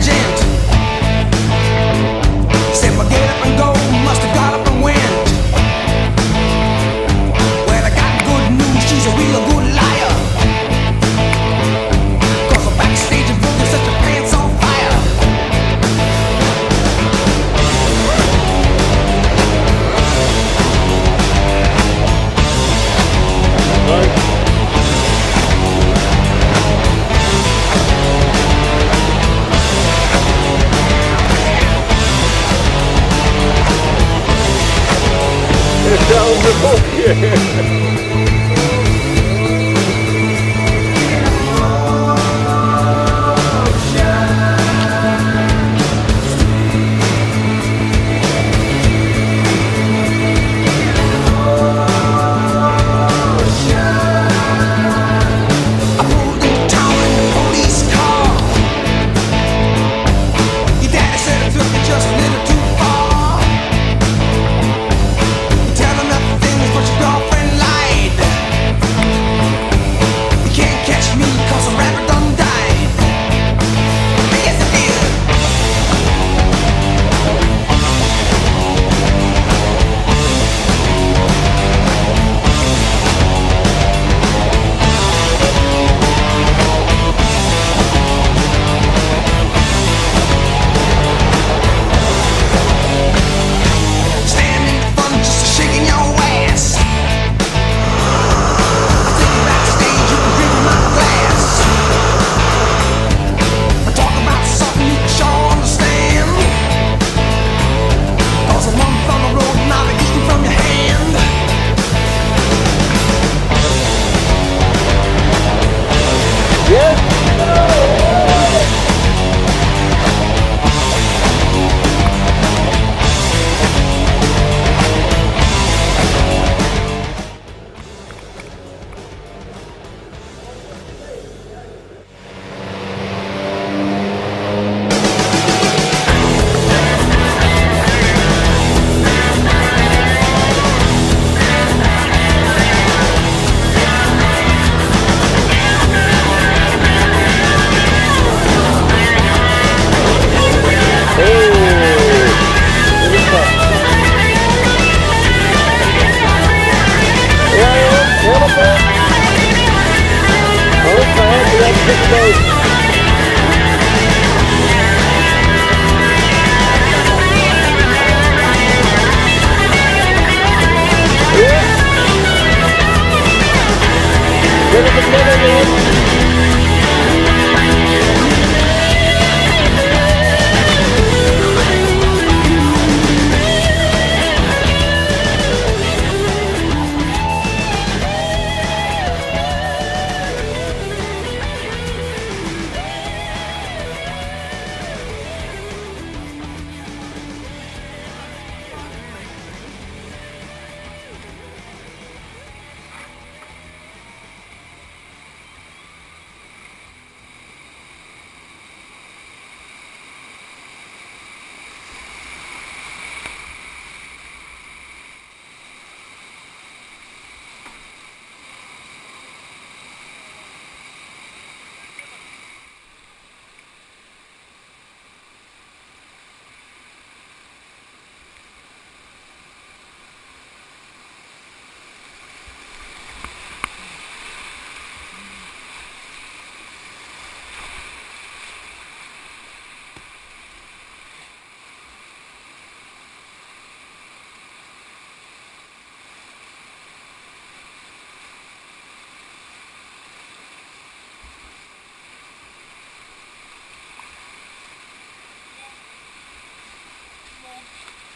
jam. Oh, yeah. with another man.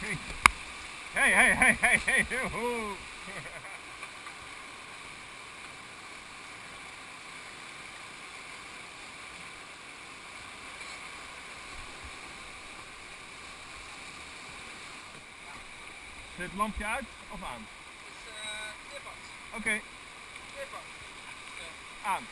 Hey, hey, hey, hey, hey, hey. Zet het lampje uit of aan? Het is uh, Oké. Okay. Aan.